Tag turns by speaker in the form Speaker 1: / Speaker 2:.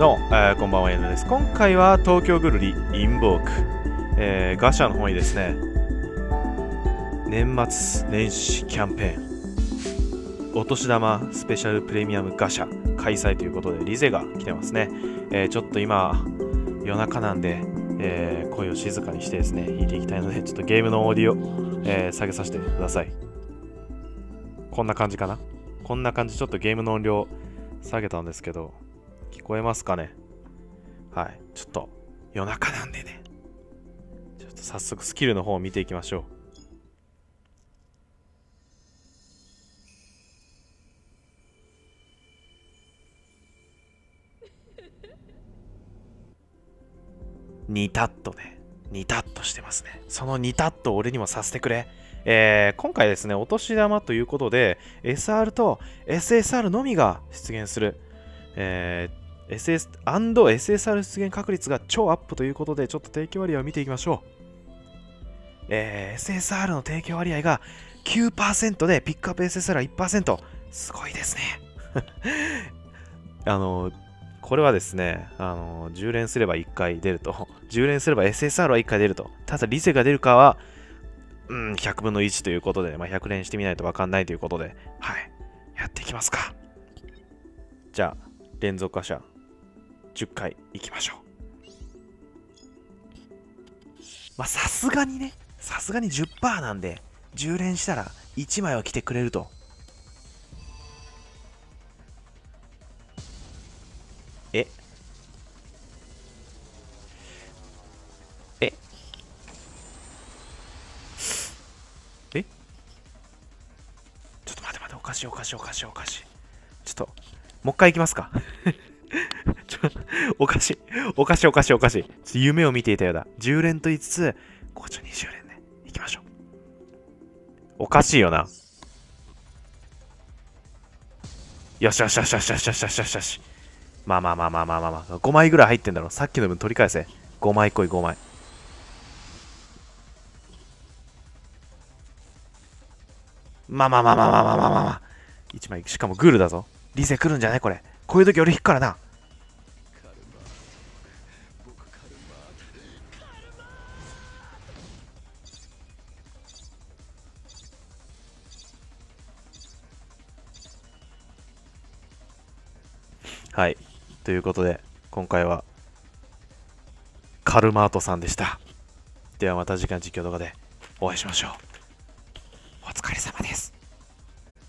Speaker 1: どうも、えーこんばんは、エンドです。今回は東京ぐるりインボーク、えーガシャの方にですね、年末年始キャンペーン、お年玉スペシャルプレミアムガシャ開催ということで、リゼが来てますね。えーちょっと今、夜中なんで、えー声を静かにしてですね、弾いていきたいので、ちょっとゲームのオーディオ、えー下げさせてください。こんな感じかな？こんな感じ、ちょっとゲームの音量下げたんですけど、聞こえますかね？はい。ちょっと夜中なんでね。ちょっと早速スキルの方を見ていきましょう。ニタッとね。ニタッとしてますね。そのニタッと俺にもさせてくれ。えー今回ですね、お年玉ということで、SR と SSR のみが出現する。えー SS &SSR 出現確率が超アップということで、ちょっと提供割合を見ていきましょう。えー SSR の提供割合が9%で、ピックアップ SSR は1%。すごいですね。あの、これはですね、あの、10連すれば1回出ると。10連すれば SSR は1回出ると。ただ、リセが出るかは、うん、100分の1ということで、まあ、100連してみないと分かんないということで、はい。やっていきますか。じゃあ、連続化者10回いきましょう。まあ、さすがにね、さすがに10%なんで、10連したら1枚は来てくれると。え？え？え？ちょっと待って待って、おかしいおかしいおかしいおかしい。ちょっと、もう一回いきますか。おかしい。おかしいおかしいおかしい。夢を見ていたようだ。10連と言いつつ、こっち20連ね。いきましょう。おかしいよな。よしよしよしよしよしよしよしよしよし。まあまあまあまあまあまあ、まあ、5枚ぐらい入ってんだろ。さっきの分取り返せ。5枚来い5枚。まあまあまあまあまあまあまあまあ、まあ、1枚、しかもグールだぞ。リセ来るんじゃないこれ。こういう時俺引くからな。はい。ということで、今回は、カルマートさんでした。ではまた次回の実況動画でお会いしましょう。お疲れ様です。